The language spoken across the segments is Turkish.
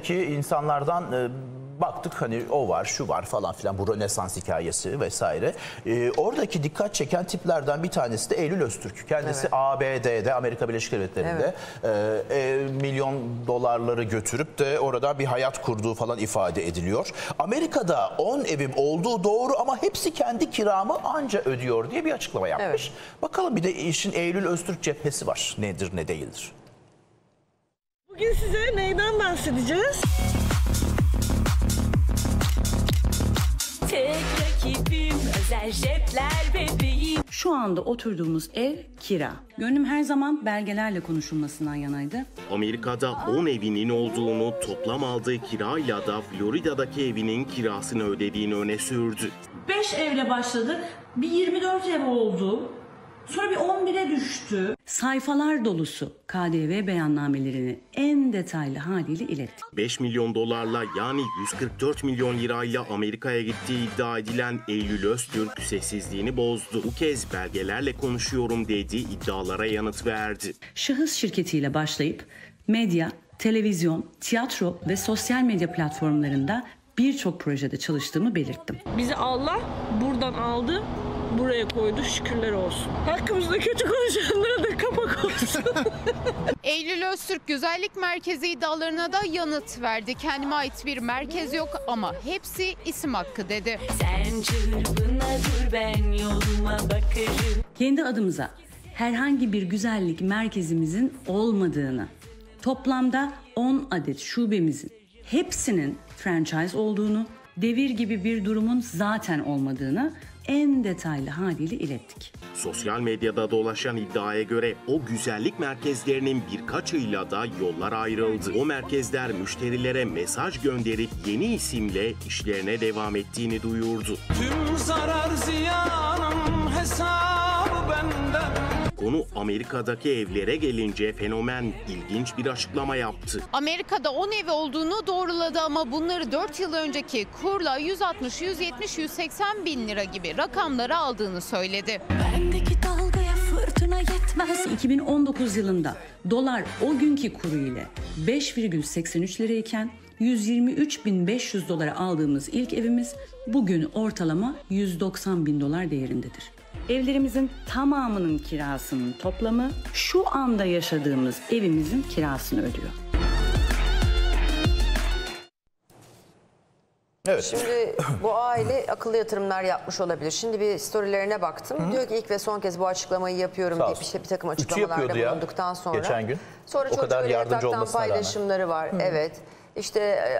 Ki insanlardan e, baktık hani o var şu var falan filan bu Rönesans hikayesi vesaire. E, oradaki dikkat çeken tiplerden bir tanesi de Eylül Öztürk. Kendisi Evet. ABD'de Amerika Birleşik Devletleri'nde e, e, milyon dolarları götürüp de orada bir hayat kurduğu falan ifade ediliyor. Amerika'da 10 evim olduğu doğru ama hepsi kendi kiramı anca ödüyor diye bir açıklama yapmış. Bakalım bir de işin Eylül Öztürk cephesi var. Nedir ne değildir. Bugün size neyden bahsedeceğiz? Tek rakibim özel jetler bebeğim. Şu anda oturduğumuz ev kira. Gönlüm her zaman belgelerle konuşulmasından yanaydı. Amerika'da 10 evinin olduğunu, toplam aldığı kirayla da Florida'daki evinin kirasını ödediğini öne sürdü. 5 evle başladık. Bir 24 ev oldu. Sonra bir 11'e düştü. Sayfalar dolusu KDV beyannamelerini en detaylı haliyle ilettik. 5 milyon dolarla yani 144 milyon lirayla Amerika'ya gittiği iddia edilen Eylül Öztürk sessizliğini bozdu. Bu kez belgelerle konuşuyorum dedi, iddialara yanıt verdi. Şahıs şirketiyle başlayıp medya, televizyon, tiyatro ve sosyal medya platformlarında birçok projede çalıştığımı belirttim. Bizi Allah buradan aldı. Buraya koydu şükürler olsun. Hakkımızda kötü konuşanlara da kapak olsun. Eylül Öztürk Güzellik Merkezi iddialarına da yanıt verdi. Kendime ait bir merkez yok ama hepsi isim hakkı dedi. Sen çırpına dur ben yoluma bakarım. Kendi adımıza herhangi bir güzellik merkezimizin olmadığını, toplamda 10 adet şubemizin hepsinin franchise olduğunu, devir gibi bir durumun zaten olmadığını en detaylı haliyle ilettik. Sosyal medyada dolaşan iddiaya göre o güzellik merkezlerinin birkaçıyla da yollar ayrıldı. O merkezler müşterilere mesaj gönderip yeni isimle işlerine devam ettiğini duyurdu. Tüm zarar ziyanım hesabı benden Konu Amerika'daki evlere gelince fenomen ilginç bir açıklama yaptı. Amerika'da 10 evi olduğunu doğruladı ama bunları 4 yıl önceki kurla 160, 170, 180 bin lira gibi rakamları aldığını söyledi. Bendeki dalgaya fırtına yetmez. 2019 yılında dolar o günkü kuru ile 5,83 lirayken 123.500 dolara aldığımız ilk evimiz bugün ortalama 190 bin dolar değerindedir. Evlerimizin tamamının kirasının toplamı şu anda yaşadığımız evimizin kirasını ödüyor. Evet. Şimdi bu aile akıllı yatırımlar yapmış olabilir. Şimdi bir storylerine baktım. Diyor ki ilk ve son kez bu açıklamayı yapıyorum Sağ deyip olsun. işte bir takım açıklamalarda ya bulunduktan sonra. geçen gün. Sonra O çok kadar böyle yardımcı olmasına rağmen. paylaşımları var. Evet. İşte e,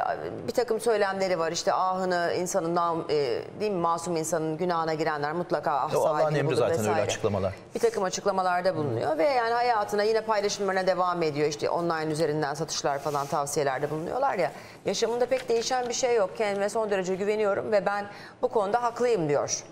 bir takım söylemleri var. İşte ahını insanın nam, e, değil mi masum insanın günahına girenler mutlaka ah O Allah'ın emri zaten öyle vesaire. açıklamalar. Bir takım açıklamalarda bulunuyor ve yani hayatına yine paylaşımlarına devam ediyor. İşte online üzerinden satışlar falan tavsiyelerde bulunuyorlar ya. Yaşamında pek değişen bir şey yok. Kendime son derece güveniyorum ve ben bu konuda haklıyım diyor.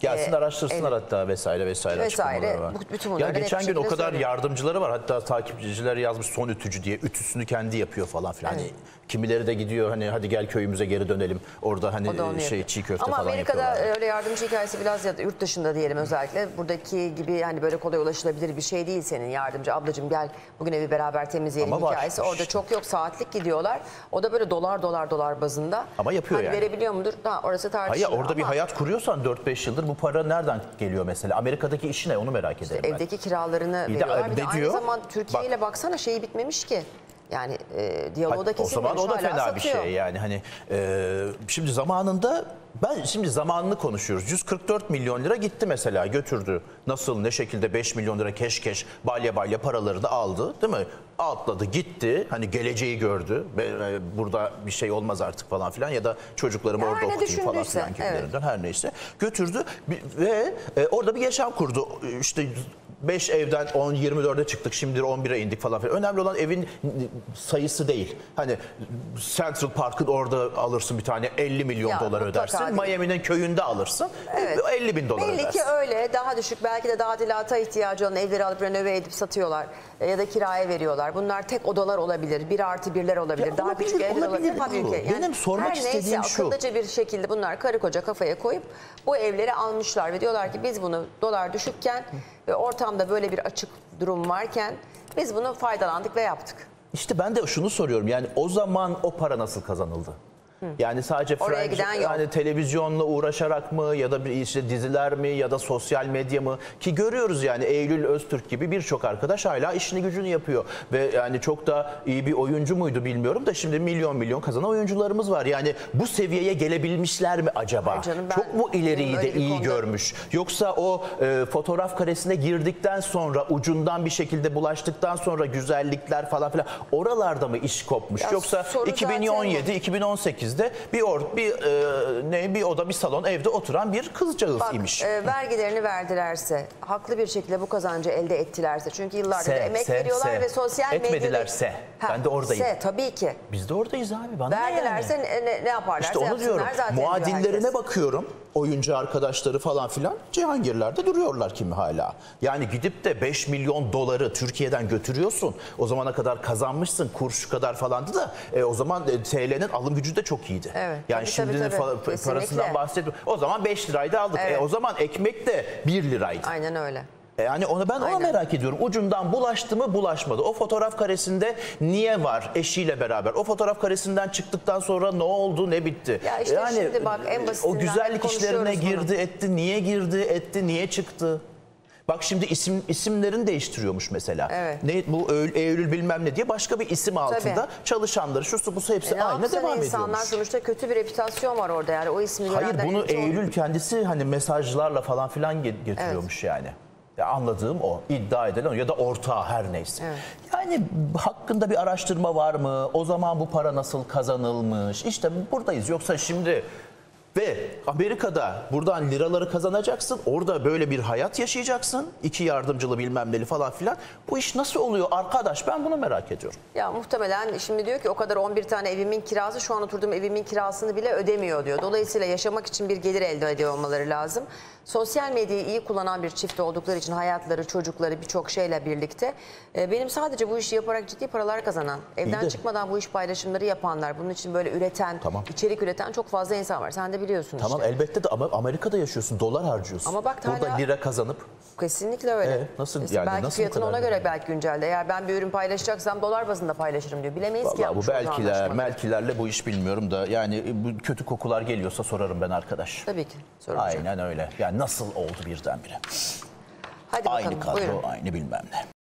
Gelsin Ee, araştırsınlar evet. hatta vesaire vesaire, Vesaire. var. Bütün ya geçen gün o kadar söylüyor. yardımcıları var. Hatta takipçiler yazmış son ütücü diye. Ütüsünü kendi yapıyor falan filan. Hani kimileri de gidiyor hani hadi gel köyümüze geri dönelim. Orada hani şey çiğ köfte Ama falan Amerika'da yapıyorlar. öyle yardımcı hikayesi biraz ya da yurt dışında diyelim özellikle. Buradaki gibi hani böyle kolay ulaşılabilir bir şey değil senin yardımcı. Ablacığım gel bugün evi beraber temizleyelim Ama var. hikayesi. Orada çok yok saatlik gidiyorlar. O da böyle dolar dolar dolar bazında. Ama yapıyor hani yani. verebiliyor mudur? Ha, orası Hayır tartışılır orada bir ama hayat kuruyorsan 4-5 yıldır bu para nereden geliyor mesela? Amerika'daki işi ne onu merak ederim ben. Evdeki kiralarını İyi de, veriyorlar. Bir de aynı diyor? zamanda Türkiye Bak. ile baksana şeyi bitmemiş ki. Yani e, diyaloğu da o zaman o da hala fena bir satıyor. şey yani hani e, şimdi zamanında ben şimdi zamanını konuşuyoruz. 144 milyon lira gitti mesela götürdü. Nasıl ne şekilde 5 milyon lira keş keş balya balya paraları da aldı değil mi? Atladı gitti hani geleceği gördü. Be- e, Burada bir şey olmaz artık falan filan ya da çocuklarımı Yani orada ne okutayım falan düşündüyse, filan gibilerinden her neyse. Götürdü ve e, orada bir yaşam kurdu. İşte 5 evden 10 24'e çıktık. Şimdi 11'e indik falan filan. Önemli olan evin sayısı değil. Hani Central Park'ın orada alırsın bir tane 50 milyon Ya, dolar mutlaka ödersin. değil. Miami'nin köyünde alırsın. Evet. 50 bin dolar Belli ödersin. ki öyle. Daha düşük belki de tadilata ihtiyacı olan evleri alıp renove edip satıyorlar. E, Ya da kiraya veriyorlar. Bunlar tek odalar olabilir. Bir artı birler olabilir. Ya daha olabilir, küçük evler olabilir. olabilir Tabii ki. Benim sormak her neyse, istediğim şu. akıllıca bir şekilde bunlar karı koca kafaya koyup bu evleri almışlar ve diyorlar ki biz bunu dolar düşükken ve ortamda böyle bir açık durum varken biz bunu faydalandık ve yaptık. İşte ben de şunu soruyorum. Yani o zaman o para nasıl kazanıldı? Yani sadece Oraya franchi- giden yol. yani televizyonla uğraşarak mı ya da bir işte diziler mi ya da sosyal medya mı ki görüyoruz yani Eylül Öztürk gibi birçok arkadaş hala işini gücünü yapıyor ve yani çok da iyi bir oyuncu muydu bilmiyorum da şimdi milyon milyon kazanan oyuncularımız var. Yani bu seviyeye gelebilmişler mi acaba? Ay canım ben- çok mu ileriyi de iyi konuda- görmüş? Yoksa o e, fotoğraf karesine girdikten sonra ucundan bir şekilde bulaştıktan sonra güzellikler falan filan oralarda mı iş kopmuş? Ya Yoksa soru zaten 2017 2018'de bir or, bir e, ne bir oda bir salon evde oturan bir kızcağız Bak imiş. e, vergilerini verdilerse, haklı bir şekilde bu kazancı elde ettilerse. Çünkü yıllardır Se, emek se, veriyorlar se. ve sosyal medyada... Etmedilerse. Ben de oradayım. Se, tabii ki. Biz de oradayız abi bana ne yani? Verdilerse ne, ne, yaparlarsa İşte onu diyorum. zaten Muadillerine bakıyorum. Oyuncu arkadaşları falan filan Cihangirler'de duruyorlar kimi hala. Yani gidip de 5 milyon doları Türkiye'den götürüyorsun. O zamana kadar kazanmışsın. Kur şu kadar falandı da e, o zaman e, TL'nin alım gücü de çok iyiydi. Evet, Yani tabii, şimdinin tabii, tabii. fa- Kesinlikle. parasından bahsetmiyorum. O zaman 5 liraydı aldık. Evet. E, o zaman ekmek de 1 liraydı. Aynen öyle. E, Yani onu ben ona Aynen. merak ediyorum. Ucundan bulaştı mı bulaşmadı. O fotoğraf karesinde niye var eşiyle beraber? O fotoğraf karesinden çıktıktan sonra ne oldu ne bitti? Ya işte şimdi bak en basitinden O güzellik işlerine girdi etti. Niye girdi etti niye çıktı? Bak şimdi isim isimlerini değiştiriyormuş mesela. Evet. Ne bu Eylül, Eylül bilmem ne diye başka bir isim altında çalışanları şu su bu su hepsi E, aynı devam insanlar ediyormuş. sonuçta kötü bir reputasyon var orada yani o ismi Hayır bunu Eylül kendisi hani mesajlarla falan filan ge- getiriyormuş yani. Ya anladığım o. iddia edilen o ya da ortağı her neyse. Evet. Yani hakkında bir araştırma var mı? O zaman bu para nasıl kazanılmış? İşte buradayız. Yoksa şimdi ve Amerika'da buradan liraları kazanacaksın. Orada böyle bir hayat yaşayacaksın. İki yardımcılı bilmem neli falan filan. Bu iş nasıl oluyor arkadaş? Ben bunu merak ediyorum. Ya muhtemelen şimdi diyor ki o kadar 11 tane evimin kirası şu an oturduğum evimin kirasını bile ödemiyor diyor. Dolayısıyla yaşamak için bir gelir elde ediyor olmaları lazım. Sosyal medyayı iyi kullanan bir çift oldukları için hayatları, çocukları birçok şeyle birlikte e, benim sadece bu işi yaparak ciddi paralar kazanan, evden de. çıkmadan bu iş paylaşımları yapanlar, bunun için böyle üreten, Tamam. içerik üreten çok fazla insan var. Sen de biliyorsun Tamam işte. elbette de ama Amerika'da yaşıyorsun. Dolar harcıyorsun. Ama bak Burada hala- lira kazanıp Kesinlikle öyle. Ee, nasıl yani, belki nasıl bu fiyatını kadar ona göre belki güncelde. Eğer ben bir ürün paylaşacaksam dolar bazında paylaşırım diyor. Bilemeyiz ki Vallahi bu yapmış olduğu belkiler, anlaşmaları. melkilerle bu iş bilmiyorum da yani bu kötü kokular geliyorsa sorarım ben arkadaş. Tabii ki. Soracağım. Aynen öyle. Yani nasıl oldu birdenbire? Hadi bakalım Aynı kadro, buyurun. aynı bilmem ne.